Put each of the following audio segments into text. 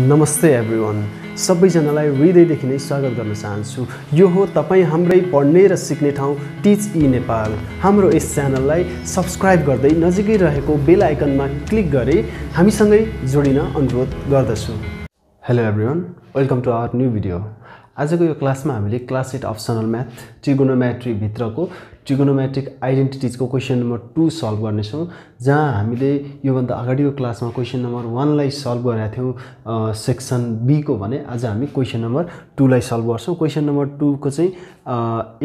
नमस्ते एभ्रिवान। सबैजनालाई हृदयदेखि नै स्वागत गर्न चाहन्छु। यो हो तपाईँ हाम्रै पढ्ने र सिक्ने ठाउँ टिच इ नेपाल। हाम्रो यस च्यानललाई सब्सक्राइब गर्दै नजिकै रहेको बेल आइकनमा क्लिक गरी हामीसँगै जोडिन अनुरोध गर्दछु। Hello everyone welcome to our new video. आजको यो क्लासमा हामीले क्लास एट अप्सनल म्याथ ट्रिगोनोमेट्रीभित्रको ट्रिगोनोमेट्रिक आइडेन्टिटिजको क्वेसन नम्बर टू सल्भ गर्नेछौँ जहाँ हामीले योभन्दा अगाडिको क्लासमा क्वेसन नम्बर वानलाई सल्भ गरेका थियौँ सेक्सन बीको भने आज हामी क्वेसन नम्बर टूलाई सल्भ गर्छौँ। क्वेसन नम्बर टूको चाहिँ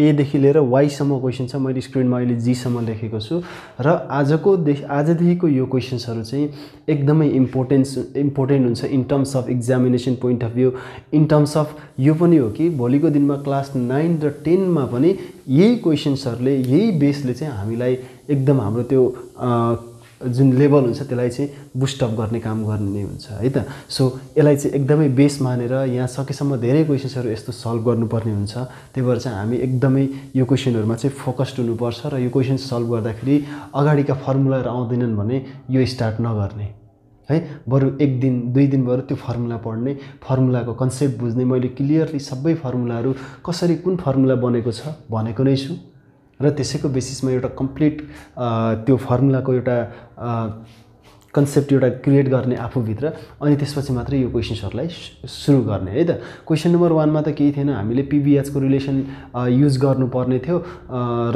एदेखि लिएर वाइसम्म क्वेसन छ मैले स्क्रिनमा अहिले जीसम्म लेखेको छु। र आजको देखि आजदेखिको यो क्वेसन्सहरू चाहिँ एकदमै इम्पोर्टेन्स इम्पोर्टेन्ट हुन्छ in terms of examination point of view in terms of यो पनि हो कि भोलिको दिनमा क्लास नाइन र टेनमा पनि यही क्वेसन्सहरूले यही बेसले चाहिँ हामीलाई एकदम हाम्रो त्यो जुन लेभल हुन्छ त्यसलाई चाहिँ बुस्टअप गर्ने काम गर्ने हुन्छ है त? सो यसलाई चाहिँ एकदमै बेस मानेर यहाँ सकेसम्म धेरै क्वेसन्सहरू यस्तो सल्भ गर्नुपर्ने हुन्छ। त्यही भएर चाहिँ हामी एकदमै यो क्वेसनहरूमा चाहिँ फोकस्ड हुनुपर्छ र यो क्वेसन सल्भ गर्दाखेरि अगाडिका फर्मुलाहरू आउँदैनन् भने यो स्टार्ट नगर्ने। है? बरु एक दिन दुई दिन बरु त्यो फर्मुला पढ्ने फर्मुलाको कन्सेप्ट बुझ्ने। मैले क्लियरली सबै फर्मुलाहरू कसरी कुन फर्मुला बनेको छ भनेको नै छु। र त्यसैको बेसिसमा एउटा कम्प्लिट त्यो फर्मुलाको एउटा कन्सेप्ट एउटा क्रिएट गर्ने आफूभित्र। अनि त्यसपछि मात्रै यो क्वेसन्सहरूलाई सुरु गर्ने है त? क्वेसन नम्बर वानमा त केही थिएन। हामीले पिबिएचको रिलेसन युज गर्नुपर्ने थियो।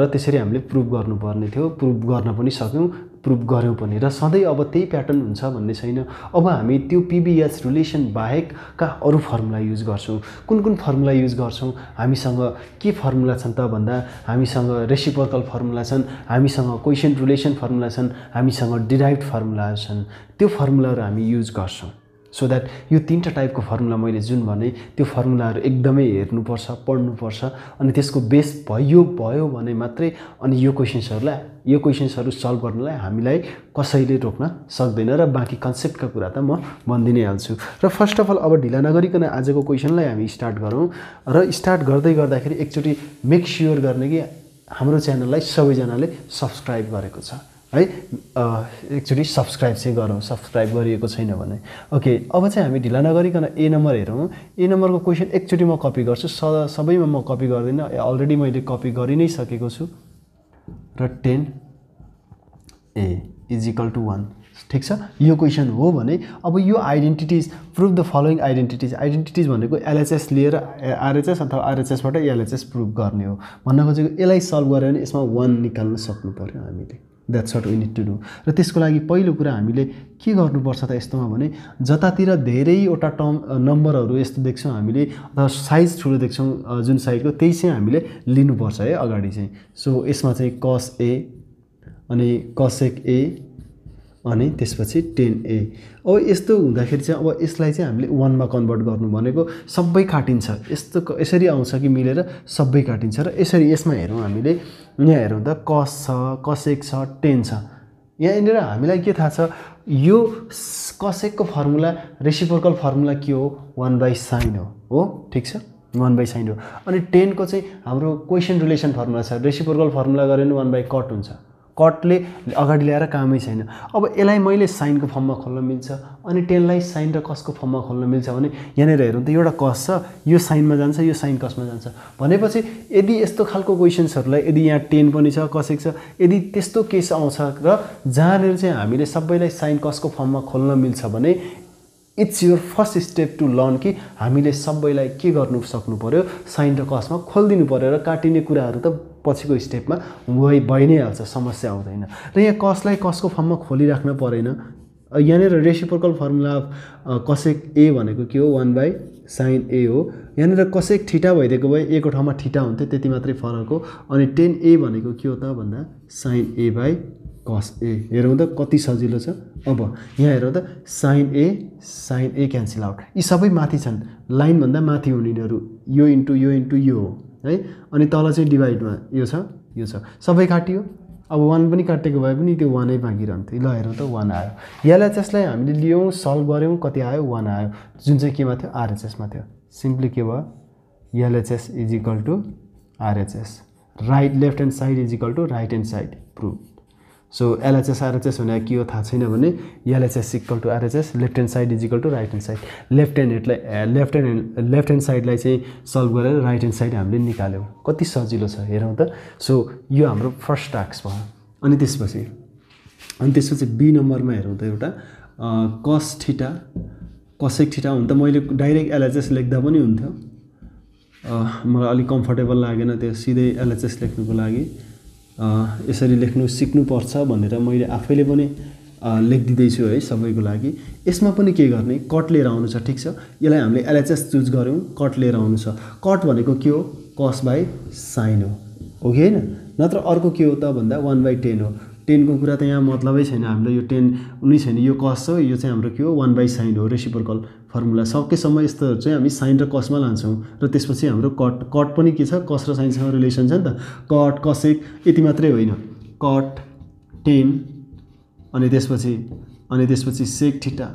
र त्यसरी हामीले प्रुभ गर्नुपर्ने थियो। प्रुभ गर्न पनि सक्यौँ। प्रुभ गऱ्यौँ पनि र सधैँ अब त्यही प्याटर्न हुन्छ भन्ने छैन। अब हामी त्यो पिबिएच रिलेसन बाहेकका अरू फर्मुला युज गर्छौँ। कुन कुन फर्मुला युज गर्छौँ? हामीसँग के फर्मुला छन् त भन्दा हामीसँग रेसिपोकल फर्मुला छन् हामीसँग क्वेसन रिलेसन फर्मुला छन् हामीसँग डिराइभ फर्मुलाहरू छन्। त्यो फर्मुलाहरू हामी युज गर्छौँ। सो द्याट यो तिनवटा टाइपको फर्मुला मैले जुन भने त्यो फर्मुलाहरू एकदमै हेर्नुपर्छ पढ्नुपर्छ अनि त्यसको बेस भयो भयो भने मात्रै अनि यो क्वेसन्सहरूलाई यो क्वेसन्सहरू सल्भ गर्नलाई हामीलाई कसैले रोक्न सक्दैन र बाँकी कन्सेप्टका कुरा त म भनिदिइ नै हाल्छु। र फर्स्ट अफ अल अब ढिला नगरिकन आजको क्वेसनलाई हामी स्टार्ट गरौँ र स्टार्ट गर्दै गर्दाखेरि एकचोटि मेक स्योर गर्ने कि हाम्रो च्यानललाई सबैजनाले सब्सक्राइब गरेको छ। है? एकचोटि सब्सक्राइब चाहिँ गरौँ सब्सक्राइब गरिएको छैन भने। ओके अब चाहिँ हामी ढिला नगरिकन ए नम्बर हेरौँ। ए नम्बरको क्वेसन एकचोटि म कपी गर्छु। स सबैमा म कपी गर्दिनँ। अलरेडी मैले कपी गरि नै सकेको छु। र tan A equal to one ठिक छ? यो क्वेसन हो भने अब यो identities prove the following identities identities भनेको एलएचएस लिएर आरएचएस अथवा आरएचएसबाट एलएचएस प्रुभ गर्ने हो। भन्न खोजेको यसलाई सल्भ गऱ्यो भने यसमा वान निकाल्न सक्नु पऱ्यो हामीले। That's what we need to do र त्यसको लागि पहिलो कुरा हामीले के गर्नुपर्छ त यस्तोमा भने जतातिर धेरैवटा टर्म नम्बरहरू यस्तो देख्छौँ हामीले अथवा साइज ठुलो देख्छौँ जुन साइडको त्यही चाहिँ हामीले लिनुपर्छ है अगाडि चाहिँ। सो यसमा चाहिँ कस ए अनि कसेक ए अनि त्यसपछि टेन ए अब यस्तो हुँदाखेरि चाहिँ अब यसलाई चाहिँ हामीले वानमा कन्भर्ट गर्नु भनेको सबै काटिन्छ। यस्तो यसरी आउँछ कि मिलेर सबै काटिन्छ। र यसरी यसमा हेरौँ हामीले यहाँ हेरौँ त कस छ कसेक छ टेन छ। यहाँनिर हामीलाई के थाहा छ? यो कसेकको फर्मुला रेसिपोकल फर्मुला के हो? वान बाई साइन हो। हो? ठिक छ? वान बाई साइन हो। अनि टेनको चाहिँ हाम्रो क्वेसन रिलेसन फर्मुला छ। रेसिपोकल फर्मुला गऱ्यो भने वान बाई कट हुन्छ। कटले अगाडि ल्याएर कामै छैन। अब यसलाई मैले साइनको फर्ममा खोल्न मिल्छ अनि टेनलाई साइन र कसको फर्ममा खोल्न मिल्छ भने यहाँनिर हेरौँ त एउटा कस छ यो साइनमा जान्छ यो साइन कसमा जान्छ। भनेपछि यदि यस्तो खालको क्वेसन्सहरूलाई यदि यहाँ टेन पनि छ कसेक छ यदि त्यस्तो केस आउँछ र जहाँनिर चाहिँ हामीले सबैलाई साइन कसको फर्ममा खोल्न मिल्छ भने it's your first step to learn कि हामीले सबैलाई के गर्नु सक्नु पऱ्यो साइन र कसमा खोलिदिनु पऱ्यो र काटिने कुराहरू त पछिको स्टेपमा भइ भइ नै हाल्छ समस्या आउँदैन। र यहाँ कसलाई कसको फर्ममा खोलिराख्न परेन? यहाँनिर reciprocal formula of cosec A भनेको के हो? वान बाई साइन ए हो। यहाँनिर कसेक ठिटा भइदिएको भए एको ठाउँमा ठिटा हुन्थ्यो त्यति मात्रै फरक हो। अनि टेन ए भनेको के हो त भन्दा साइन ए बाई कस ए हेरौँ त कति सजिलो छ। अब यहाँ हेरौँ त sin A sin A cancel out यी सबै माथि छन्। लाइनभन्दा माथि हुनेहरू यो इन्टु यो इन्टु यो हो। है? अनि तल चाहिँ डिभाइडमा यो छ यो छ। सबै काटियो। अब वान पनि काटेको भए पनि त्यो वानै बाँकी रहन्थ्यो ल हेरौँ त वान आयो। एलएचएसलाई हामीले लियौँ सल्भ गऱ्यौँ कति आयो? वान आयो। जुन चाहिँ केमा थियो? आरएचएसमा थियो। सिम्पली के भयो? LHS is equal to RHS right left hand side is equal to right hand side prove so LHS RHS भने के हो? थाहा छैन भने LHS equal to RHS left hand side is equal to right hand side left hand हेडलाई left hand left hand साइडलाई चाहिँ solve गरेर right hand side हामीले निकाल्यौँ। कति सजिलो छ हेरौँ त। सो यो हाम्रो फर्स्ट टास्क भयो। अनि त्यसपछि अनि त्यसपछि बी नम्बरमा हेरौँ त एउटा कस ठिटा कसेक ठिटा हुन त मैले डाइरेक्ट एलएचएस लेख्दा पनि हुन्थ्यो। मलाई अलिक कम्फर्टेबल लागेन त्यो सिधै एलएचएस लेख्नुको लागि। यसरी लेख्नु सिक्नुपर्छ भनेर मैले आफैले पनि लेखिदिँदैछु है सबैको लागि। यसमा पनि के गर्ने? कट लिएर आउनु छ ठिक छ? यसलाई हामीले एलएचएस चुज गऱ्यौँ कट लिएर आउनु छ कट भनेको के हो? कस बाई साइन हो। हो कि होइन? नत्र अर्को के हो त भन्दा वान बाई टेन हो। टेनको कुरा त यहाँ मतलबै छैन। हामीलाई यो टेन उनी छैन। यो कस हो यो चाहिँ हाम्रो के हो? वान बाई साइन हो रेसिप्रोकल फर्मुला सकेसम्म यस्तोहरू चाहिँ हामी साइन र कसमा लान्छौँ र त्यसपछि हाम्रो कट कट पनि के छ? कस र साइनसँग रिलेसन छ नि त। कट कसेक यति मात्रै होइन। कट टेन अनि त्यसपछि अनि त्यसपछि सेक ठिटा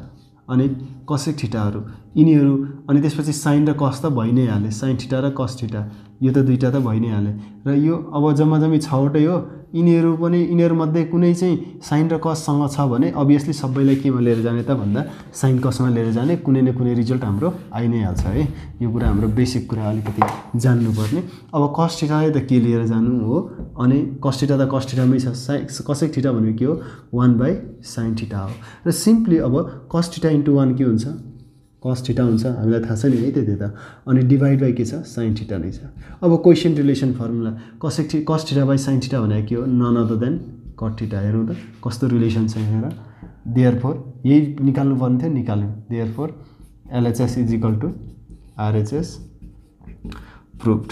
अनि कसेक ठिटाहरू यिनीहरू अनि त्यसपछि साइन र कस त भइ नै हाले साइन ठिटा र कस ठिटा यो त दुइटा त भइ नै हाले। र यो अब जम्मा जम्मी छवटै हो। यिनीहरू पनि यिनीहरूमध्ये कुनै चाहिँ साइन र कससँग छ भने अभियसली सबैलाई केमा लिएर जाने त भन्दा साइन कसमा लिएर जाने कुनै न कुनै रिजल्ट हाम्रो आइ नै हाल्छ है। यो कुरा हाम्रो बेसिक कुरा अलिकति जान्नुपर्ने। अब कस ठिटाले त के लिएर जानु हो? अनि कस ठिटा त कस ठिटामै छ। साइ कसेक ठिटा भनेको के हो? वान बाई साइन ठिटा हो। र सिम्पली अब कस ठिटा इन्टु वान के हुन्छ? कस ठिटा हुन्छ हामीलाई थाहा छ नि है त्यति त। अनि डिभाइड बाई के छ? साइन ठिटा नै छ। अब question relation formula cosec ठि cos theta by sine theta भनेको के हो? None other than cot theta हेरौँ त। कस्तो रिलेसन छ हेर देयर फोर यही निकाल्नु पर्ने थियो निकाल्यौँ। Therefore LHS is equal to RHS proved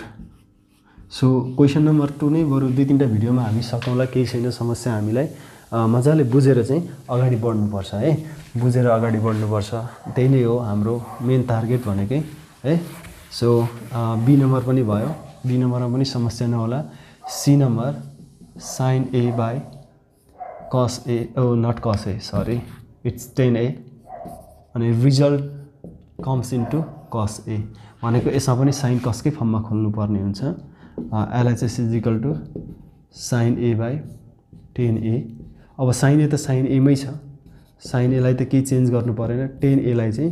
so question number two नै बरु दुई तिनवटा भिडियोमा हामी सकाउँला केही छैन समस्या हामीलाई मजाले बुझेर चाहिँ अगाडि बढ्नुपर्छ है। बुझेर अगाडि बढ्नुपर्छ। त्यही नै हो हाम्रो मेन टार्गेट भनेकै है? सो बी नम्बर पनि भयो। बी नम्बरमा पनि समस्या नहोला। C number sin A by cos A oh not cos A sorry it's tan A अनि रिजल्ट कम्स इन्टु कस ए भनेको यसमा पनि साइन कसकै फर्ममा खोल्नुपर्ने हुन्छ। LHS equal to sin A by tan A अब साइन ए त साइन एमै छ। साइन एलाई त केही चेन्ज गर्नु परेन। टेन एलाई चाहिँ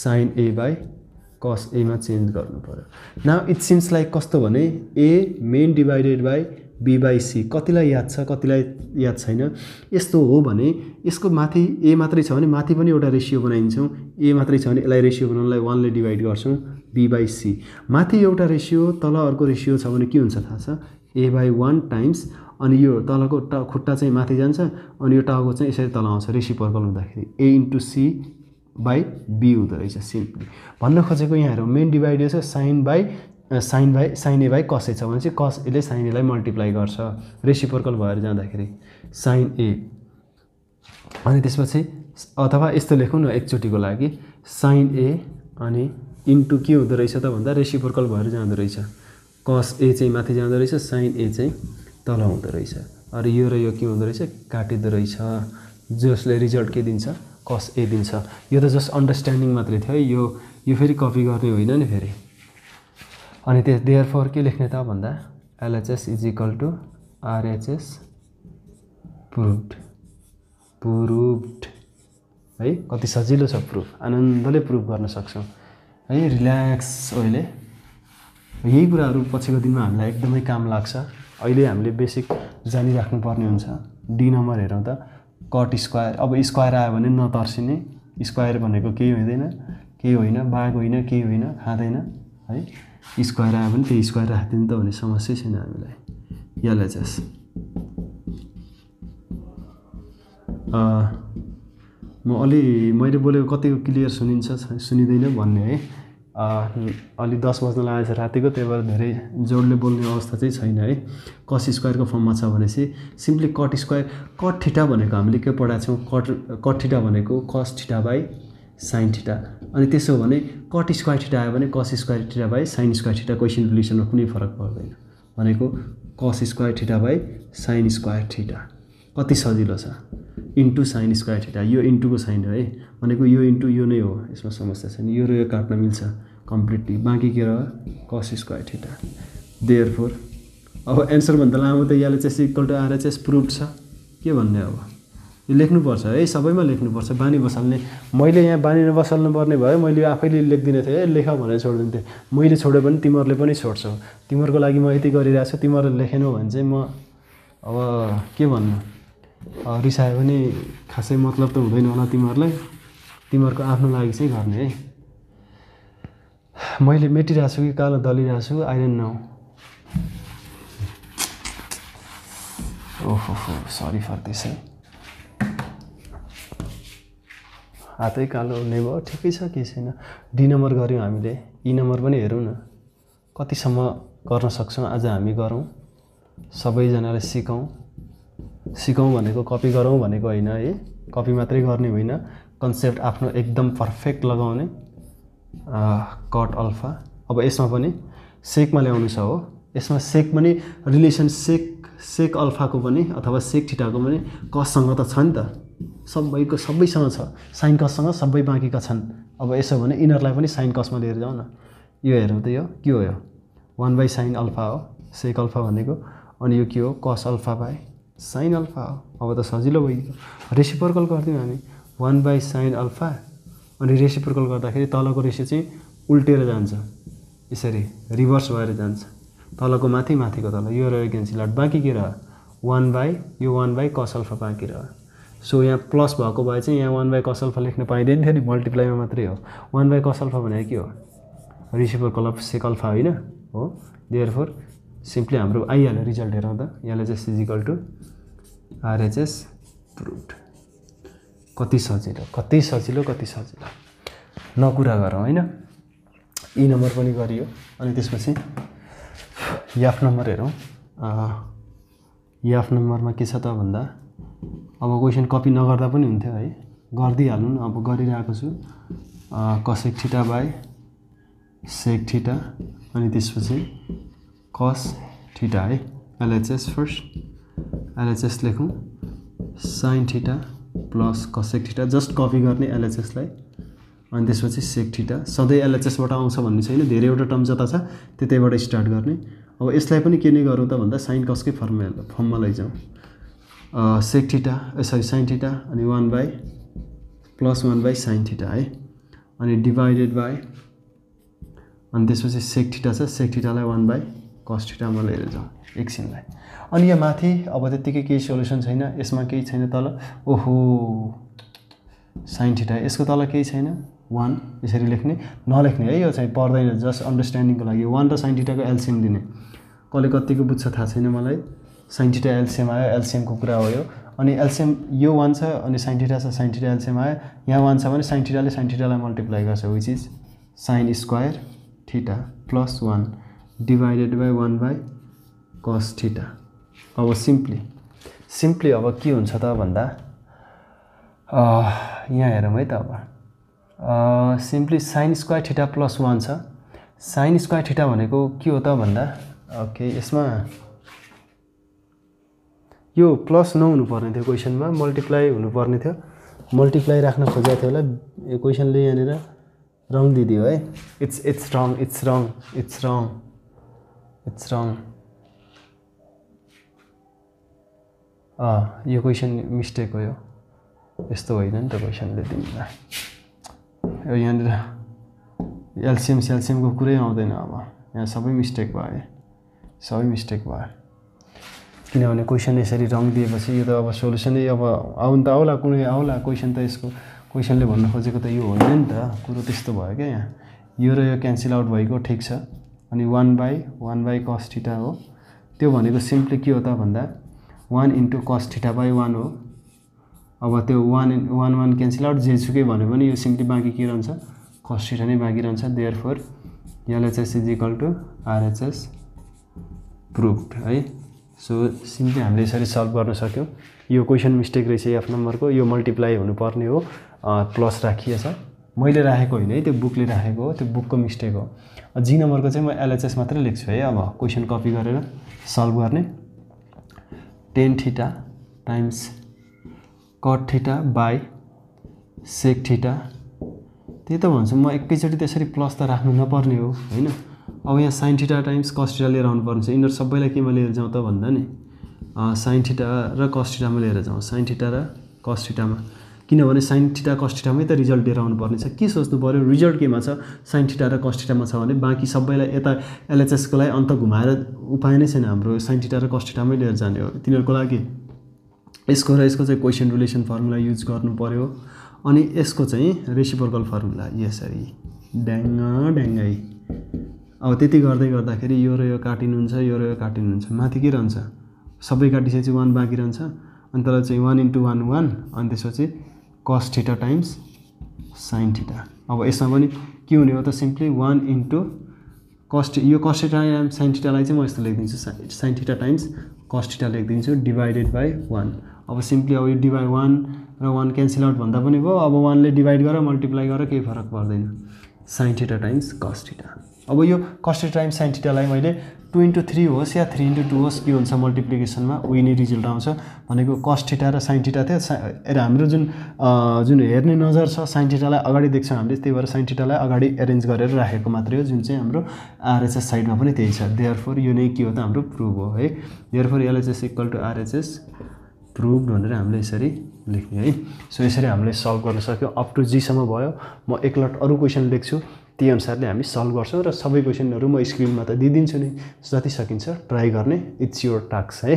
साइन ए बाई कस एमा चेन्ज गर्नु पऱ्यो न इट सिम्स लाइक कस्तो भने A main divided by B by C कतिलाई याद छ कतिलाई याद छैन? यस्तो हो भने यसको माथि ए मात्रै छ भने माथि पनि एउटा रेसियो बनाइदिन्छौँ ए मात्रै छ भने यसलाई रेसियो बनाउनलाई वानले डिभाइड गर्छौँ बी बाई सी माथि एउटा रेसियो तल अर्को रेसियो छ भने के हुन्छ थाहा छ? ए बाई वान टाइम्स अनि यो तलको ट खुट्टा चाहिँ माथि जान्छ अनि यो टाउको चाहिँ यसरी तल आउँछ रेसिपर्कल हुँदाखेरि। A into C by B हुँदो रहेछ सिम्पली। भन्न खोजेको यहाँ हेरौँ मेन डिभाइड छ sin by sin by sin A by कसै छ भने चाहिँ कस एले साइन एलाई मल्टिप्लाई गर्छ। रेसिपर्कल भएर जाँदाखेरि साइन ए अनि त्यसपछि अथवा यस्तो लेखौँ न एकचोटिको लागि साइन ए अनि इन्टु के हुँदो रहेछ त भन्दा रेसिपर्कल भएर जाँदो रहेछ। कस ए चाहिँ माथि जाँदो रहेछ साइन ए चाहिँ तल हुँदो रहेछ। अरू यो र यो के हुँदो रहेछ? काटिँदो रहेछ। जसले रिजल्ट के दिन्छ? कस ए दिन्छ। यो त जस्ट अन्डरस्ट्यान्डिङ मात्रै थियो है। यो यो फेरि कपी गर्ने होइन नि फेरि। अनि त्यो देयर फर के लेख्ने त भन्दा? LHS is equal to RHS proved proved है कति सजिलो छ प्रुफ आनन्दले प्रुफ गर्न सक्छौँ। है रिल्याक्स अहिले यही कुराहरू पछिको दिनमा हामीलाई एकदमै काम लाग्छ। अहिले हामीले बेसिक जानिराख्नुपर्ने हुन्छ। डी नम्बर हेरौँ त कट स्क्वायर अब स्क्वायर आयो भने नतर्सिने स्क्वायर भनेको केही हुँदैन केही होइन बाघ होइन केही होइन खाँदैन है? स्क्वायर आयो भने त्यही स्क्वायर राखिदिनु त भन्ने समस्या छैन हामीलाई। यसलाई चाहिँ म अलि मैले बोलेको कतिको क्लियर सुनिन्छ सुनिँदैन भन्ने है? अलि दस बज्न लागेको छ रातिको त्यही भएर धेरै जोडले बोल्ने अवस्था चाहिँ छैन है। कस स्क्वायरको फर्ममा छ भनेपछि simply cot square cot theta भनेको हामीले के पढाएको छौँ? कट कट ठिटा भनेको कस ठिटा बाई साइन ठिटा अनि त्यसो भने कट स्क्वायर ठिटा आयो भने cos square theta by sin square theta question रिलेसनमा कुनै फरक पर्दैन। भनेको cos square theta by sin square theta कति सजिलो छ? इन्टु साइन स्क्वायर ठिटा यो इन्टुको साइन है भनेको यो इन्टु यो नै हो यसमा समस्या छैन यो र यो काट्न मिल्छ कम्प्लिटली बाँकी के रह्यो कस स्क्वायर ठिटा देयर फोर अब एन्सरभन्दा लामो त यसले चाहिँ इक्वल टु आरएचएस प्रुभ छ के भन्ने अब यो लेख्नुपर्छ है सबैमा लेख्नुपर्छ बानी बसाल्ने मैले यहाँ बानी बसाल्नु पर्ने भयो मैले आफैले लेखिदिने थिएँ ए लेख भनेर छोडिदिन्थेँ मैले छोड्यो भने तिमीहरूले पनि छोड्छौ तिमीहरूको लागि म यति गरिरहेको छु तिमीहरूले लेखेनौ भने चाहिँ म अब के भन्नु रिसायो भने खासै मतलब त हुँदैन होला तिमीहरूलाई। तिमीहरूको आफ्नो लागि चाहिँ गर्ने है। मैले मेटिरहेको छु कि कालो दलिरहेको छु डोन्ट नो ओहो सरी फर दिस है। हातै कालो हुने भयो ठिकै छ केही छैन। डी नम्बर गऱ्यौँ हामीले। ई नम्बर पनि हेरौँ न। कतिसम्म गर्न सक्छौँ? आज हामी गरौँ। सबैजनाले सिकौँ सिकौँ भनेको कपी गरौँ भनेको होइन है। कपी मात्रै गर्ने होइन। कन्सेप्ट आफ्नो एकदम पर्फेक्ट लगाउने कट अल्फा अब यसमा पनि सेकमा ल्याउनु छ हो। यसमा सेक पनि रिलेसन सेक सेक अल्फाको पनि अथवा सेक ठिटाको पनि कससँग त छ नि त। सबैको सबैसँग छ। साइन कससँग सबै बाँकीका छन्। अब यसो भने इनरलाई पनि साइन कसमा लिएर जाउँ न। यो हेरौँ त यो। के हो यो? वान बाई साइन अल्फा हो। सेक अल्फा भनेको। अनि यो के हो? कस अल्फा बाई साइन अल्फा हो अब त सजिलो भइगयो रेसिपर्कल गरिदिउँ हामी। वान बाई साइन अल्फा अनि रेसिप्रोकल गर्दाखेरि तलको रेसियो चाहिँ उल्टेर जान्छ। यसरी रिभर्स भएर जान्छ। तलको माथि माथिको तल। यो रह्यो क्यान्सिल आउट बाँकी के रह्यो? वान बाई यो वान बाई कस अल्फा बाँकी रह्यो। सो यहाँ प्लस भएको भए चाहिँ यहाँ वान बाई कस अल्फा लेख्न पाइँदैन थियो नि। मल्टिप्लाईमा मात्रै हो। वान बाई कस अल्फा भनेको के हो? रिसिप्रोकल अफ सेक अल्फा होइन? हो। देयर फोर सिम्पली हाम्रो आइहाल्यो रिजल्ट हेरौँ त यहाँले चाहिँ फिजिकल टु आरएचएस प्रुभ कति सजिलो कति सजिलो कति सजिलो। नकुरा गरौँ होइन? ई नम्बर पनि गरियो। अनि त्यसपछि याफ नम्बर हेरौँ। याफ नम्बरमा के छ त भन्दा अब क्वेसन कपी नगर्दा पनि हुन्थ्यो है। गरिदिइहाल्नु न अब गरिरहेको छु। कसेक ठिटा बाई सेक ठिटा अनि त्यसपछि कस ठिटा है एलएचएस फर्स्ट एलएचएस लेखौँ। Sin theta plus cosec theta just copy गर्ने एलएचएसलाई अनि त्यसपछि सेक ठिटा सधैँ एलएचएसबाट आउँछ भन्ने छैन धेरैवटा टर्म जता छ त्यतैबाट स्टार्ट गर्ने। अब यसलाई पनि के नै गरौँ त भन्दा साइन कसकै फर्ममा फर्ममा लैजाउँ। सेक ठिटा सरी साइन ठिटा अनि one by plus one by sin theta है? अनि डिभाइडेड बाई अनि त्यसपछि सेक ठिटा छ सेक ठिटालाई वान बाई कस ठिटामा लिएर जाउँ एकछिनलाई अनि यहाँ माथि अब त्यत्तिकै केही सोल्युसन छैन यसमा केही छैन तल। ओहो! साइन ठिटा यसको तल केही छैन। वान यसरी लेख्ने। नलेख्ने है यो चाहिँ पर्दैन जस्ट अन्डरस्ट्यान्डिङको लागि। वान र साइन ठिटाको एलसिएम दिने। कसले कतिको बुझ्छ थाहा छैन मलाई। साइन ठिटा एलसिएम आयो एलसिएमको कुरा हो यो। अनि एलसिएम यो वान छ अनि साइन ठिटा छ साइन ठिटा एलसिएम आयो। यहाँ वान छ भने साइन ठिटाले साइन ठिटालाई मल्टिप्लाई गर्छ which is sin square theta plus one divided by one by cos theta अब सिम्पली सिम्पली अब के हुन्छ त भन्दा यहाँ हेरौँ है त अब। Simply sin square theta plus one छ। साइन स्क्वायर ठिटा भनेको के हो त भन्दा ओके यसमा यो प्लस नहुनु पर्ने थियो क्वेसनमा मल्टिप्लाई हुनुपर्ने थियो। मल्टिप्लाई राख्न खोजेको थियो होला। यो क्वेसनले यहाँनिर रङ दिदियो है। It's it's wrong it's wrong it's wrong it's wrong यो क्वेसन मिस्टेक हो यो यस्तो होइन नि त क्वेसनले तिमीलाई यहाँनिर एलसिएम सेलसिएमको कुरै आउँदैन अब यहाँ सबै मिस्टेक भयो सबै मिस्टेक भयो किनभने क्वेसन यसरी रङ दिएपछि यो त अब सोल्युसनै अब आउनु त आउला कुनै आउला क्वेसन त यसको क्वेसनले भन्नु खोजेको त यो होइन नि त कुरो त्यस्तो भयो क्या यहाँ यो र यो क्यान्सल आउट भएको ठिक छ अनि one by one by cos ठिटा हो। त्यो भनेको सिम्पली के हो त भन्दा one into cos theta by one हो। अब त्यो one one one cancel out जेसुकै भन्यो भने यो सिम्पली बाँकी के रहन्छ? कस ठिटा नै बाँकी रहन्छ therefore LHS is equal to RHS proved है? सो सिम्पली हामीले यसरी सल्भ गर्न सक्यौँ। यो क्वेसन मिस्टेक रहेछ एफ नम्बरको यो मल्टिप्लाई हुनुपर्ने हो। प्लस राखिएछ। मैले राखेको होइन है त्यो बुकले राखेको हो त्यो बुकको मिस्टेक हो। जी नम्बरको चाहिँ म एलएचएस मात्रै लेख्छु है अब क्वेसन कपी गरेर सल्भ गर्ने। Tan theta times cot theta by sec theta. त्यही त भन्छु म एकैचोटि त्यसरी प्लस त राख्नु नपर्ने हो होइन? अब यहाँ sin theta times cos theta लिएर आउनुपर्ने छ। यिनीहरू सबैलाई केमा लिएर जाउँ त भन्दा नि? साइन ठिटा र कस ठिटामा लिएर जाउँ। साइन ठिटा र कस ठिटामा किनभने साइन ठिटा कस ठिटामै त रिजल्ट लिएर आउनु पर्ने छ। के सोच्नु पऱ्यो रिजल्ट केमा छ? साइन ठिटा र कस ठिटामा छ भने बाँकी सबैलाई यता एलएचएसको लागि अन्त घुमाएर उपाय नै छैन हाम्रो। साइन ठिटा र कस ठिटामै लिएर जाने हो। तिनीहरूको लागि यसको र यसको चाहिँ क्वेसन रिलेसन फर्मुला युज गर्नु पऱ्यो अनि यसको चाहिँ रेसिपोर्कल फर्मुला यसरी ड्याङ्ग ड्याङ्गै अब त्यति गर्दै गर्दाखेरि यो र यो काटिनुहुन्छ यो र यो काटिनुहुन्छ। माथि के रहन्छ? सबै काटिसकेपछि वान बाँकी रहन्छ। अनि त्यसलाई चाहिँ वान इन्टु वान वान अनि त्यसपछि cos theta times sine theta अब यसमा पनि के हुने हो त सिम्पली वान इन्टु कस्ट यो कस थिटा साइन थिटालाई चाहिँ म यस्तो लेखिदिन्छु। Sin theta times cos theta लेखिदिन्छु divided by one अब सिम्पली अब यो डिभाइड वान र वान क्यान्सल आउट भन्दा पनि भयो। अब वानले डिभाइड गरेर मल्टिप्लाई गरेर केही फरक पर्दैन। Sin theta times cos theta अब यो कस्ट टाइम्स साइन थिटालाई मैले टु इन्टु थ्री होस् या थ्री इन्टु टू होस् के हुन्छ मल्टिप्लिकेसनमा उही नै रिजल्ट आउँछ। भनेको कस्ट थिटा र साइन थिटा थियो सा हाम्रो जुन जुन हेर्ने नजर छ साइन थिटालाई अगाडि देख्छौँ हामीले त्यही भएर साइन थिटालाई अगाडि एरेन्ज गरेर राखेको मात्रै हो जुन चाहिँ हाम्रो आरएचएस साइडमा पनि त्यही छ। देयर फोर यो नै के हो त हाम्रो प्रुभ हो है। Therefore LHS equal to RHS prove भनेर हामीले यसरी लेख्ने है। सो यसरी हामीले सल्भ गर्न सक्यौँ। अप टु जीसम्म भयो। म एकलट अरू क्वेसन लेख्छु। त्यही अनुसारले हामी सल्भ गर्छौँ र सबै क्वेसनहरू म स्क्रिनमा त दिइदिन्छु नि जति सकिन्छ ट्राई गर्ने इट्स योर टास्क है?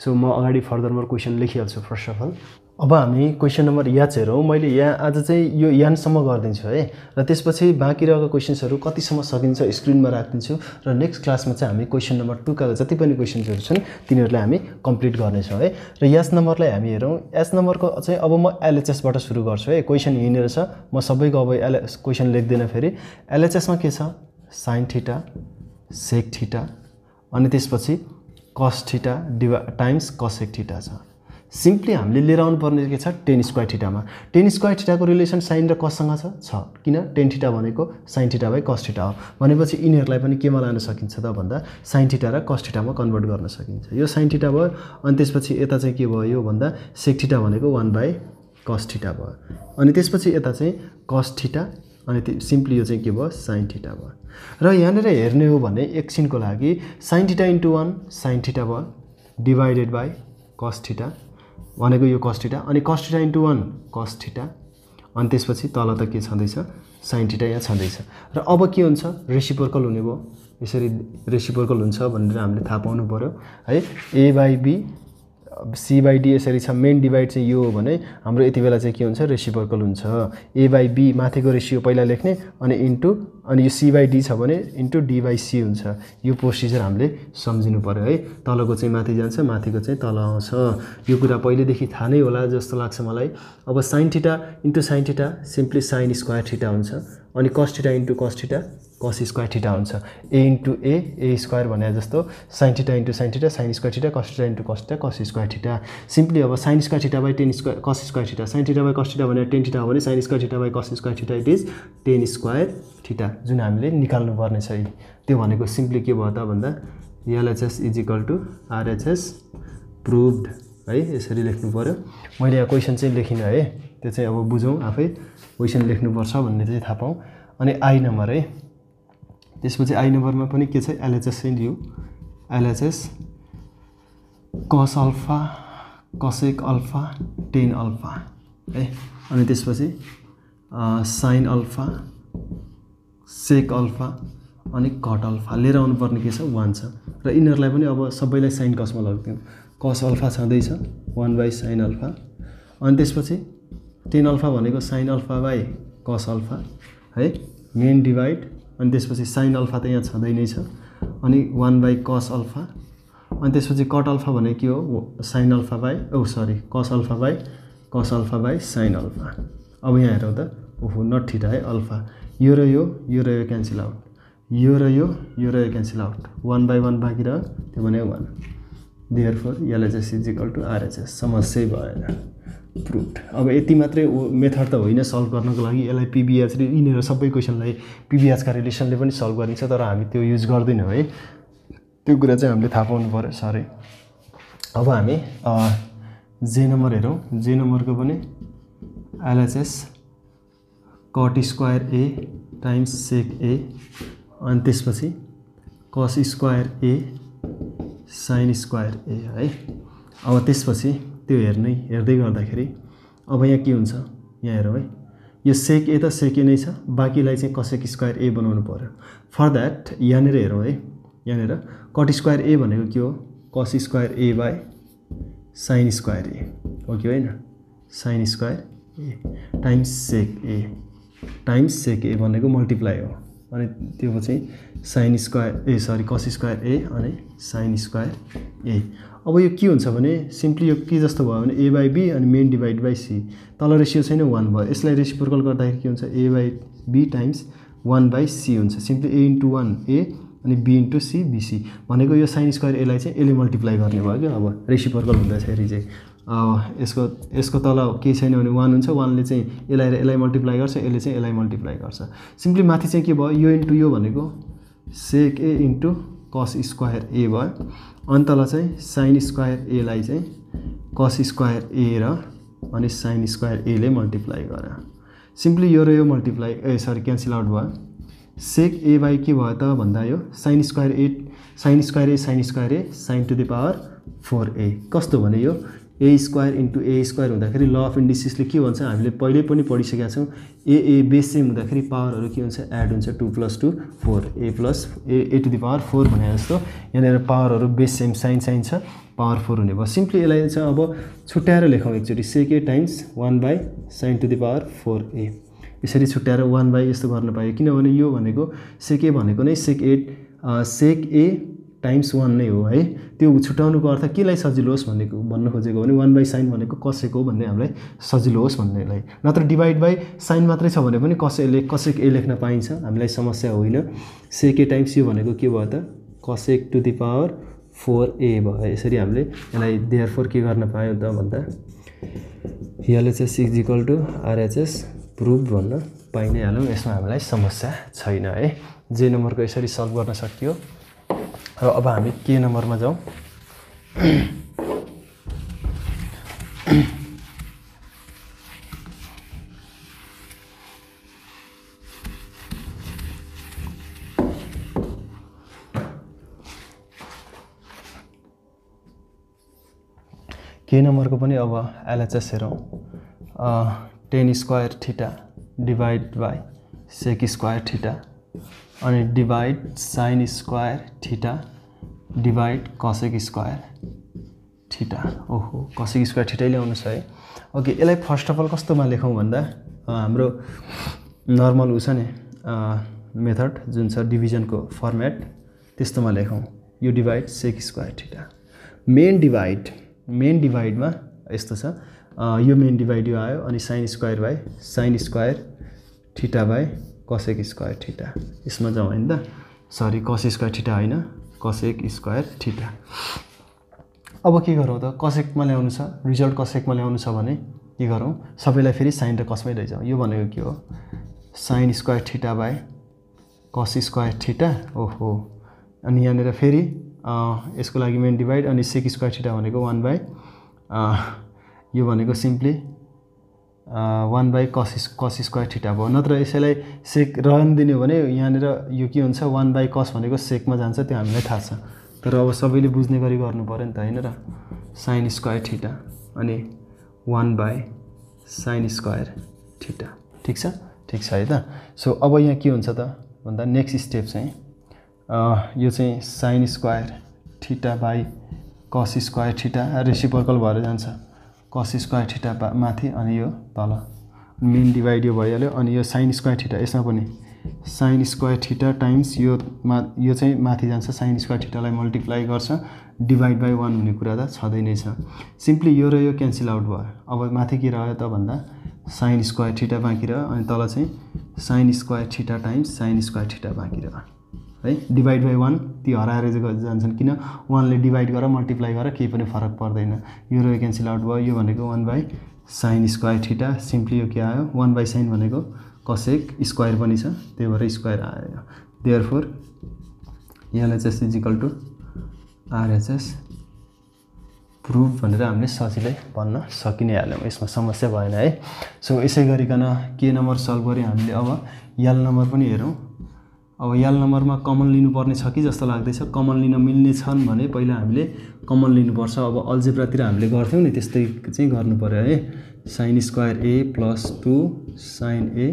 सो म अगाडि फर्दर क्वेसन लेखिहाल्छु फर्स्ट अफ अल अब हामी क्वेसन नम्बर याच हेरौँ मैले यहाँ आज चाहिँ यो यानसम्म गरिदिन्छु है। र त्यसपछि बाँकी रहेको क्वेसन्सहरू कतिसम्म सकिन्छ स्क्रिनमा राखिदिन्छु। र नेक्स्ट क्लासमा चाहिँ हामी क्वेसन नम्बर टूका जति पनि क्वेसन्सहरू छन् तिनीहरूलाई हामी कम्प्लिट गर्नेछौँ है। र यास नम्बरलाई हामी हेरौँ। यास नम्बरको चाहिँ अब म एलएचएसबाट सुरु गर्छु है। क्वेसन यहीँनिर छ। म सबैको अब एल क्वेसन लेख्दिनँ फेरि। एलएचएसमा के छ? साइन थिटा सेक थिटा अनि त्यसपछि कस थिटा डिभा टाइम्स कसेक थिटा छ। सिम्पली हामीले लिएर आउनुपर्ने के छ? टेन स्क्वायर ठिटामा टेन स्क्वायर ठिटाको रिलेसन साइन र कससँग छ? छ। किन? टेन ठिटा भनेको साइन ठिटा बाई कस ठिटा हो। भनेपछि यिनीहरूलाई पनि केमा लान सकिन्छ त भन्दा साइन ठिटा र कस ठिटामा कन्भर्ट गर्न सकिन्छ। यो साइन ठिटा भयो अनि त्यसपछि यता चाहिँ के भयो भन्दा सेक ठिटा भनेको वान बाई कस ठिटा भयो। अनि त्यसपछि यता चाहिँ कस ठिटा अनि सिम्पली यो चाहिँ के भयो? साइन ठिटा भयो। र यहाँनिर हेर्ने हो भने एकछिनको लागि sin theta into one sin theta भयो। डिभाइडेड बाई कस ठिटा भनेको यो कस्टिटा अनि कस्टिटा इन्टु वान कस्टिटा अनि त्यसपछि तल त के छँदैछ? साइन्टिटा यहाँ छँदैछ। र अब के हुन्छ? रेसिपोर्कल हुने भयो। यसरी रेसिपोर्कल हुन्छ भनेर हामीले थाहा पाउनु पऱ्यो है? A by B C by D यसरी छ मेन डिभाइड चाहिँ यो हो भने हाम्रो यति बेला चाहिँ के हुन्छ रेसिपर्कल हुन्छ। ए बाई बी माथिको रेसियो पहिला लेख्ने अनि इन्टु अनि यो सी बाई डी छ भने इन्टु डी सी हुन्छ। यो प्रोसिजर हामीले सम्झिनु पऱ्यो है। तलको चाहिँ माथि जान्छ माथिको चाहिँ तल आउँछ। यो कुरा पहिलेदेखि थाहा नै होला जस्तो लाग्छ मलाई। अब sin theta into sin simply sin square theta हुन्छ। अनि कस theta into cos theta cos square theta हुन्छ। A into A A square भने जस्तो sin theta into sin theta sin square theta cos theta into cos theta cos square theta simply अब sin square theta by tan square cos square theta sin theta by cos theta भने tan theta हो भने sin square theta by cos square theta it is tan square theta जुन हामीले निकाल्नु पर्ने छ त्यो भनेको सिम्पली के भयो त भन्दा LHS is equal to RHS proved है यसरी लेख्नु पऱ्यो मैले यहाँ क्वेसन चाहिँ लेखिनँ है। त्यो चाहिँ अब बुझौँ आफै। क्वेसन लेख्नुपर्छ भन्ने चाहिँ थाहा पाऊँ। अनि आई नम्बर है। त्यसपछि आई नम्बरमा पनि के छ? एलएचएस चाहिँ लियो LHS cos alpha cosec alpha tan alpha है? अनि त्यसपछि साइन अल्फा सेक अल्फा अनि कट अल्फा लिएर आउनुपर्ने के छ? वान छ। र यिनीहरूलाई पनि अब सबैलाई साइन कसमा लगिदिउँ कस अल्फा छँदैछ। One by sin alpha. अनि त्यसपछि टेन अल्फा भनेको sin alpha by cos alpha है? मेन डिभाइड अनि त्यसपछि साइन अल्फा त यहाँ छँदै नै छ। अनि वान बाई कस अल्फा। अनि त्यसपछि कट अल्फा भने के हो? Sin alpha by oh sorry cos alpha by cos alpha by sin alpha. अब यहाँ हेरौँ त। ओहो नट है अल्फा। यो र यो यो र यो क्यान्सल आउट यो र यो यो र यो cancel out one by one बाँकी रह्यो। त्यो भने one therefore LHS is equal to RHS समस्या भएन। प्रुभ अब यति मात्रै मेथड त होइन सल्भ गर्नको लागि। यसलाई पिबिएच यिनीहरू सबै क्वेसनलाई पिबिएचका रिलेसनले पनि सल्भ गरिन्छ तर हामी त्यो युज गर्दैनौँ है। त्यो कुरा चाहिँ हामीले थाहा पाउनु पऱ्यो सरी। अब हामी जे नम्बर हेरौँ। जे नम्बरको पनि LHS cot square A times sec A अनि त्यसपछि cos square A sin square A है। अब त्यसपछि त्यो हेर्नै हेर्दै गर्दाखेरि अब यहाँ के हुन्छ? यहाँ हेरौँ है। यो सेक ए त सेक नै छ बाँकीलाई चाहिँ कसेक स्क्वायर ए बनाउनु पऱ्यो फर द्याट यहाँनिर हेरौँ है। यहाँनिर कट स्क्वायर ए भनेको के हो? Cos square A by sin square A हो कि होइन? Sin square A times sec A times sec A भनेको मल्टिप्लाई हो। अनि त्यो चाहिँ sin square A sorry cos square A अनि साइन स्क्वायर ए अब यो के हुन्छ भने सिम्पली यो के जस्तो भयो भने ए बाई बी अनि मेन डिभाइड बाई सी तल रेसियो छैन वान भयो। यसलाई रेसिप्रोकल गर्दाखेरि के हुन्छ? A by B times one by C हुन्छ। Simply A into one A अनि बी इन्टु सी बिसी भनेको यो साइन स्क्वायर एलाई चाहिँ यसले मल्टिप्लाई गर्ने भयो क्या। अब रेसिप्रोकल हुँदाखेरि चाहिँ। यसको यसको तल केही छैन भने वान हुन्छ। वानले चाहिँ यसलाई यसलाई मल्टिप्लाई गर्छ। यसले चाहिँ यसलाई मल्टिप्लाई गर्छ। सिम्पली माथि चाहिँ के भयो? यो इन्टु यो भनेको सेक ए इन्टु कस स्क्वायर ए भयो। अनि तल चाहिँ साइन स्क्वायर एलाई चाहिँ कस स्क्वायर ए र अनि साइन स्क्वायर एले मल्टिप्लाई गर सिम्पली यो र यो multiply A sorry cancel out भयो। सेक ए बाई के भयो त भन्दा यो sin square A sin square A sin square A sin to the power four A कस्तो भने यो? A square into A square हुँदाखेरि ल अफ इन्डिसिसले के भन्छ? हामीले पहिल्यै पनि पढिसकेका छौँ। ए ए बेस सेम हुँदाखेरि पावरहरू के हुन्छ? एड हुन्छ two plus two four A plus A A to the power four भने जस्तो। यहाँनिर पावरहरू बेस सेम साइन साइन छ। पावर फोर हुने भयो। सिम्पली यसलाई चाहिँ अब छुट्याएर लेखौँ एकचोटि। Sec times one by sin to the power four A यसरी छुट्याएर वान बाई यस्तो गर्न पायो। किनभने यो भनेको सेक भनेको नै sec at sec A times one नै हो है? त्यो छुट्याउनुको अर्थ केलाई सजिलो होस् भनेको भन्न खोजेको भने वान बाई साइन भनेको कसैको भन्ने हामीलाई सजिलो होस् भन्नेलाई। नत्र डिभाइड बाई साइन मात्रै छ भने पनि कसैले कसैको ए लेख्न पाइन्छ हामीलाई समस्या होइन। सेक टाइम्स यो भनेको के भयो त? Cosec to the power four A भयो। यसरी हामीले यसलाई देयर फोर के गर्न पायो त भन्दा LHS is equal to RHS prove भन्न पाइ नै हालौँ। यसमा हामीलाई समस्या छैन है? जे नम्बरको यसरी सल्भ गर्न सकियो? र अब हामी के नम्बरमा जाउँ? के नम्बरको पनि अब एलएचएस हेरौँ। Tan square theta divide by sec square theta अनि divide sin square theta divide cosec square theta ओहो कसेक स्क्वायर थिटै ल्याउनुहोस् है। ओके यसलाई फर्स्ट अफ अल कस्तोमा लेखौँ भन्दा हाम्रो नर्मल उ छ नि मेथड जुन छ डिभिजनको फर्मेट त्यस्तोमा लेखौँ। यो divide sec square theta main divide main डिभाइडमा यस्तो छ। यो मेन डिभाइड यो आयो अनि sin square by sin square theta by cosec square theta यसमा जाउँ होइन त सरी कस स्क्वायर ठिटा होइन कसेक स्क्वायर ठिटा अब के गरौँ त? कसेकमा ल्याउनु छ। रिजल्ट कसेकमा ल्याउनु छ भने के गरौँ? सबैलाई फेरि साइन र कसमै लैजाउँ यो भनेको के हो? Sin square theta by cos square theta ओहो। अनि यहाँनिर फेरि यसको लागि मेन डिभाइड अनि सेक स्क्वायर ठिटा भनेको वान बाई यो भनेको सिम्पली वान बाई कस कस स्क्वायर ठिटा भयो। नत्र यसैलाई सेक रहन दिने भने यहाँनिर यो के हुन्छ? वान बाई कस भनेको सेकमा जान्छ त्यो हामीलाई थाहा छ। तर अब सबैले बुझ्ने गरी गर्नु पऱ्यो नि त होइन र? साइन स्क्वायर ठिटा अनि one by sin square theta ठिक छ? ठिक छ है त। सो अब यहाँ के हुन्छ त? भन्दा नेक्स्ट स्टेप चाहिँ यो चाहिँ sin square theta by cos square theta reciprocal भएर जान्छ। कस स्क्वायर ठिटा माथि अनि यो तल। मेन डिभाइड यो भइहाल्यो अनि यो साइन स्क्वायर ठिटा यसमा पनि। साइन स्क्वायर ठिटा टाइम्स यो मा यो चाहिँ माथि जान्छ साइन स्क्वायर ठिटालाई मल्टिप्लाई गर्छ डिभाइड बाई वान हुने कुरा त छँदै नै छ। सिम्पली यो र यो क्यान्सल आउट भयो। अब माथि के रह्यो त भन्दा साइन स्क्वायर ठिटा बाँकी रह्यो अनि तल चाहिँ sin square theta times sin square theta बाँकी रह्यो। है? डिभाइड बाई वान ती हराएर जान्छन्। किन? वानले डिभाइड गर मल्टिप्लाई गर केही पनि फरक पर्दैन। यो र क्यान्सल आउट भयो। यो भनेको one by sine square theta simply यो के आयो? वान बाई साइन भनेको कसेक स्क्वायर पनि छ। त्यही भएर स्क्वायर आयो। Therefore LHS is equal to RHS prove भनेर हामीले सजिलै भन्न सकि नै हाल्यौँ। यसमा समस्या भएन है। सो यसै गरिकन के नम्बर सल्भ गऱ्यौँ हामीले? अब यल नम्बर पनि हेरौँ। अब यल नम्बरमा कमन लिनुपर्ने छ कि जस्तो लाग्दैछ कमन लिन मिल्ने छन् भने पहिला हामीले कमन लिनुपर्छ। अब अल्जेब्रातिर हामीले गर्थ्यौँ नि त्यस्तै चाहिँ गर्नु पऱ्यो है। Sin square A plus two sin A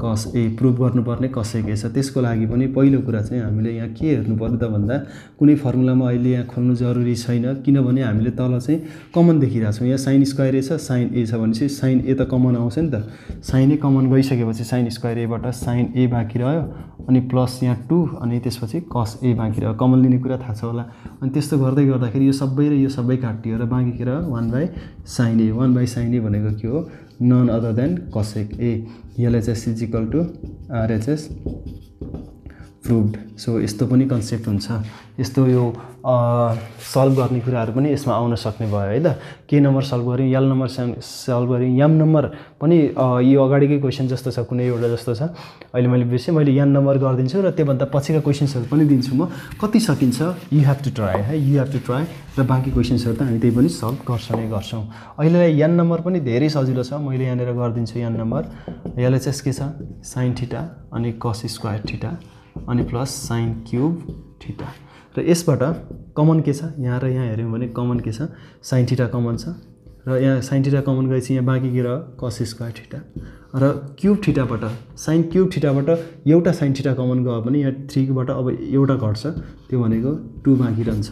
cos A prove गर्नुपर्ने कसेक छ। त्यसको लागि पनि पहिलो कुरा चाहिँ हामीले यहाँ के हेर्नु पऱ्यो त भन्दा कुनै फर्मुलामा अहिले यहाँ खोल्नु जरुरी छैन किनभने हामीले तल चाहिँ कमन देखिरहेको छौँ यहाँ साइन स्क्वायर ए छ साइन ए छ भनेपछि साइन ए त कमन आउँछ नि त। साइन ए कमन गइसकेपछि साइन स्क्वायर एबाट साइन ए बाँकी रह्यो अनि प्लस यहाँ टू अनि त्यसपछि कस ए बाँकी रह्यो। कमन लिने कुरा थाहा छ होला। अनि त्यस्तो गर्दै गर्दाखेरि यो सबै र यो सबै काटियो र बाँकी रह्यो? One by sin A one by sin A भनेको के हो? None other than cosec A LHS is equal to RHS proved so यस्तो पनि कन्सेप्ट हुन्छ। यस्तो यो सल्भ गर्ने कुराहरू पनि यसमा आउन सक्ने भयो है त? के नम्बर सल्भ गऱ्यौँ यल नम्बर सल्भ गऱ्यौँ यम नम्बर पनि यो अगाडिकै क्वेसन जस्तो छ कुनै एउटा जस्तो छ। अहिले मैले बिर्सेँ मैले यन नम्बर गरिदिन्छु र त्योभन्दा पछिका क्वेसन्सहरू पनि दिन्छु म। कति सकिन्छ? यु हेभ टु ट्राई है? यु हेभ टु ट्राई र बाँकी क्वेसन्सहरू त हामी त्यही पनि सल्भ गर्छौँ नै गर्छौँ। अहिले यन नम्बर पनि धेरै सजिलो छ। मैले यहाँनिर गरिदिन्छु यन नम्बर एलएचएस के छ? साइन ठिटा अनि कस स्क्वायर ठिटा अनि प्लस साइन क्युब ठिटा र यसबाट कमन के छ? यहाँ र यहाँ हेऱ्यौँ भने कमन के छ? साइन ठिटा कमन छ। र यहाँ साइन ठिटा कमन गएपछि यहाँ बाँकी के रह्यो कस स्क्वायर ठिटा र क्युब ठिटाबाट साइन क्युब ठिटाबाट एउटा साइन ठिटा कमन गयो भने यहाँ थ्रीबाट अब एउटा घट्छ। त्यो भनेको टू बाँकी रहन्छ।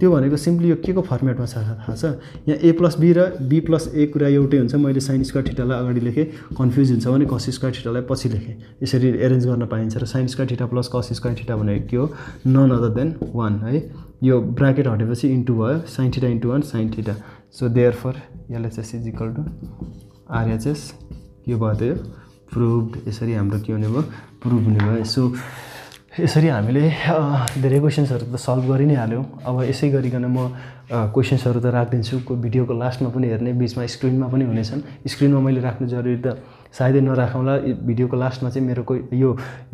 त्यो भनेको सिम्पली यो के को फर्मेटमा छ थाहा छ? यहाँ ए प्लस बी र बी प्लस ए कुरा एउटै हुन्छ। मैले साइन स्क्वायर ठिटालाई अगाडि लेखेँ कन्फ्युज हुन्छ भने कस स्क्वायर ठिटालाई पछि लेखेँ। यसरी एरेन्ज गर्न पाइन्छ र sin square theta plus cos square theta भनेको के हो? नन अदर देन वान है। यो ब्राकेट हटेपछि इन्टु भयो। Sin theta into one sin theta so therefore LHS is equal to RHS यो भयो त्यो प्रुभड यसरी हाम्रो के हुने भयो प्रुभ हुने भयो। सो यसरी हामीले धेरै क्वेसन्सहरू त सल्भ गरि नै हाल्यौँ। अब यसै गरिकन म क्वेसन्सहरू त राखिदिन्छु। भिडियोको लास्टमा पनि हेर्ने बिचमा स्क्रिनमा पनि हुनेछन्। स्क्रिनमा मैले राख्नु जरुरी त सायदै नराखौँला भिडियोको लास्टमा चाहिँ मेरो कोही यो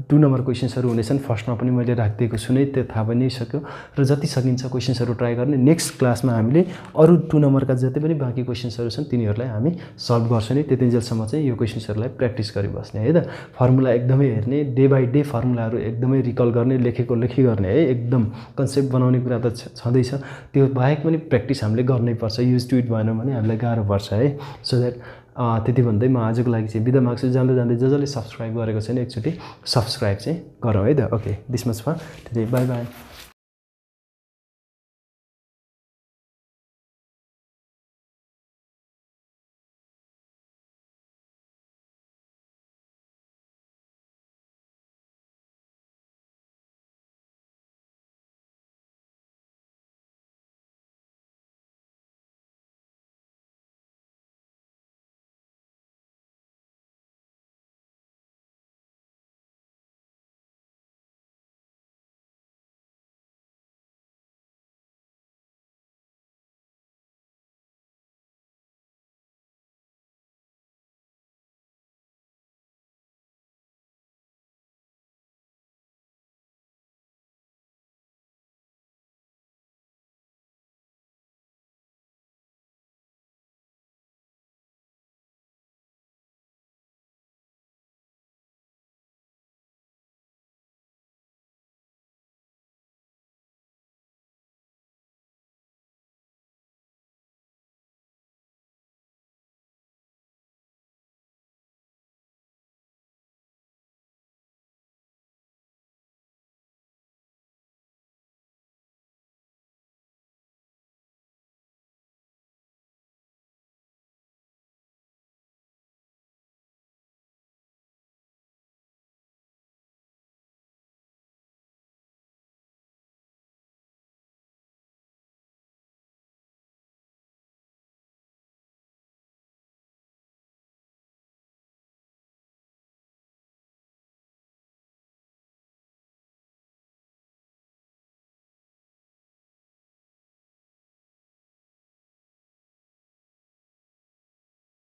टु नम्बर क्वेसन्सहरू हुनेछन् फर्स्टमा पनि मैले राखिदिएको छु नै त्यो थाहा पनि सक्यो। र जति सकिन्छ क्वेसन्सहरू ट्राई गर्ने नेक्स्ट क्लासमा हामीले अरू टु नम्बरका जति पनि बाँकी क्वेसन्सहरू छन् तिनीहरूलाई हामी सल्भ गर्छौँ नि। त्यतिन्जेलसम्म चाहिँ यो क्वेसन्सहरूलाई प्र्याक्टिस गरिबस्ने है त? फर्मुला एकदमै हेर्ने डे बाई डे फर्मुलाहरू एकदमै रिकल गर्ने लेखेको लेखी गर्ने है? एकदम कन्सेप्ट बनाउने कुरा त छँदैछ। त्यो बाहेक पनि प्र्याक्टिस हामीले गर्नै पर्छ युज टु इट भएन भने हामीलाई गाह्रो पर्छ है? सो द्याट त्यति भन्दै म आजको लागि चाहिँ बिदा माग्छु। जाँदै जाँदै ज जसले सब्सक्राइब गरेको छैन एकचोटि सब्सक्राइब चाहिँ गरौँ है त ओके दिस मच फर त्यति बाई बाई